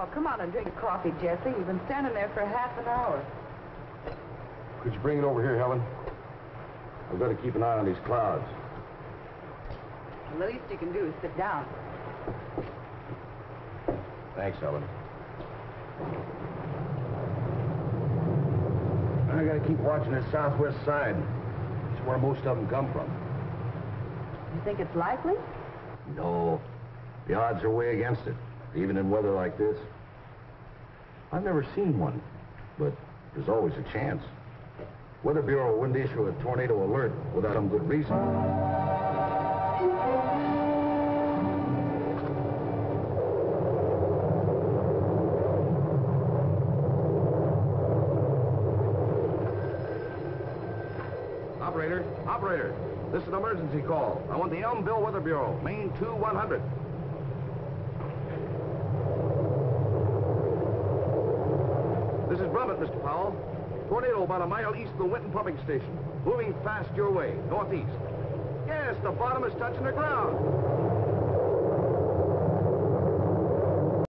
Oh, come on and drink a coffee, Jesse. You've been standing there for half an hour. Could you bring it over here, Helen? I've got to keep an eye on these clouds. The least you can do is sit down. Thanks, Helen. I gotta keep watching the southwest side. It's where most of them come from. You think it's likely? No. The odds are way against it, even in weather like this. I've never seen one, but there's always a chance. Weather Bureau wouldn't issue a tornado alert without some good reason. Operator, operator, this is an emergency call. I want the Elmville Weather Bureau, Main 2100. Is Brummett, Mr. Powell. Tornado about a mile east of the Winton pumping station. Moving fast your way, northeast. Yes, the bottom is touching the ground.